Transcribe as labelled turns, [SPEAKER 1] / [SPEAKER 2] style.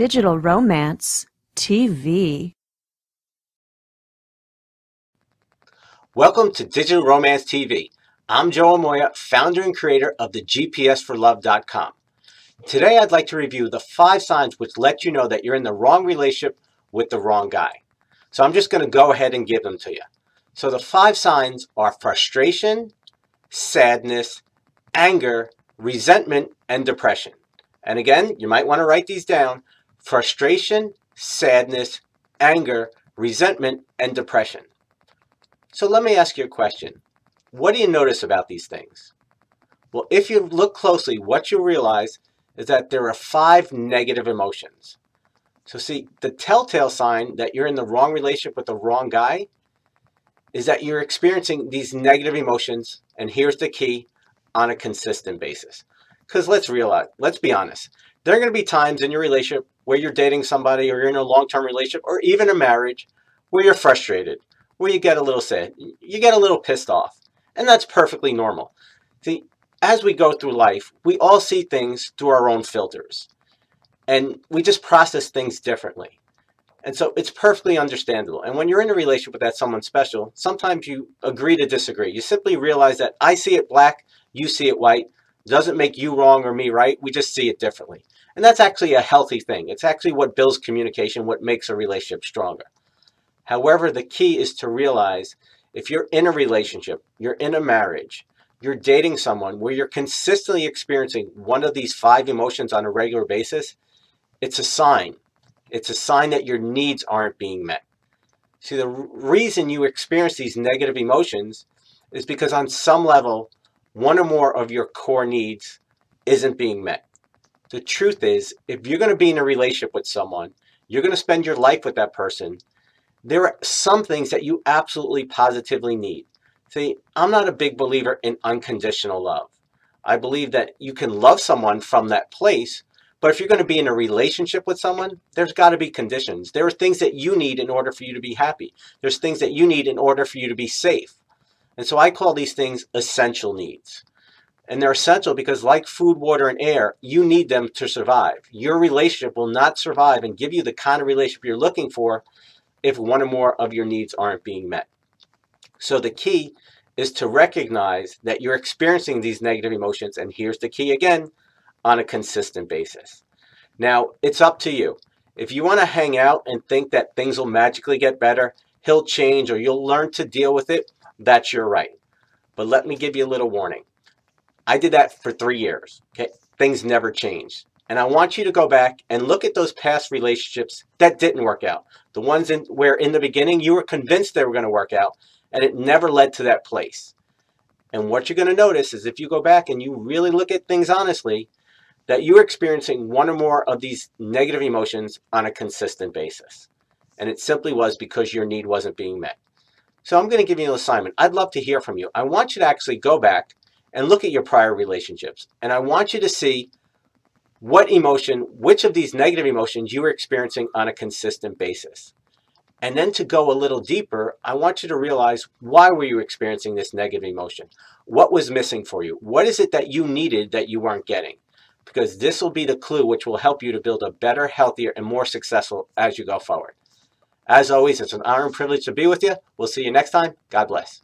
[SPEAKER 1] Digital Romance TV.
[SPEAKER 2] Welcome to Digital Romance TV. I'm Joe Amoia, founder and creator of the GPSforlove.com. Today I'd like to review the five signs which let you know that you're in the wrong relationship with the wrong guy. So I'm just going to go ahead and give them to you. So the five signs are frustration, sadness, anger, resentment, and depression. And again, you might want to write these down frustration, sadness, anger, resentment, and depression. So let me ask you a question. What do you notice about these things? Well, if you look closely, what you'll realize is that there are five negative emotions. So see, the telltale sign that you're in the wrong relationship with the wrong guy is that you're experiencing these negative emotions, and here's the key, on a consistent basis. Because let's realize, let's be honest, there are going to be times in your relationship where you're dating somebody or you're in a long-term relationship or even a marriage where you're frustrated, where you get a little sad, you get a little pissed off. And that's perfectly normal. See, as we go through life, we all see things through our own filters. And we just process things differently. And so it's perfectly understandable. And when you're in a relationship with that someone special, sometimes you agree to disagree. You simply realize that I see it black, you see it white. Doesn't make you wrong or me right. We just see it differently. And that's actually a healthy thing. It's actually what builds communication, what makes a relationship stronger. However, the key is to realize if you're in a relationship, you're in a marriage, you're dating someone where you're consistently experiencing one of these five emotions on a regular basis, it's a sign. It's a sign that your needs aren't being met. See, the reason you experience these negative emotions is because on some level, one or more of your core needs isn't being met. The truth is, if you're going to be in a relationship with someone, you're going to spend your life with that person, there are some things that you absolutely positively need. See, I'm not a big believer in unconditional love. I believe that you can love someone from that place, but if you're going to be in a relationship with someone, there's got to be conditions. There are things that you need in order for you to be happy. There's things that you need in order for you to be safe. And so I call these things essential needs. And they're essential because like food, water, and air, you need them to survive. Your relationship will not survive and give you the kind of relationship you're looking for if one or more of your needs aren't being met. So the key is to recognize that you're experiencing these negative emotions, and here's the key again, on a consistent basis. Now, it's up to you. If you want to hang out and think that things will magically get better, he'll change, or you'll learn to deal with it, that's your right. But let me give you a little warning. I did that for three years. Okay, Things never changed. And I want you to go back and look at those past relationships that didn't work out. The ones in, where in the beginning you were convinced they were going to work out and it never led to that place. And what you're going to notice is if you go back and you really look at things honestly, that you're experiencing one or more of these negative emotions on a consistent basis. And it simply was because your need wasn't being met. So I'm going to give you an assignment. I'd love to hear from you. I want you to actually go back and look at your prior relationships. And I want you to see what emotion, which of these negative emotions you were experiencing on a consistent basis. And then to go a little deeper, I want you to realize why were you experiencing this negative emotion? What was missing for you? What is it that you needed that you weren't getting? Because this will be the clue which will help you to build a better, healthier, and more successful as you go forward. As always, it's an honor and privilege to be with you. We'll see you next time. God bless.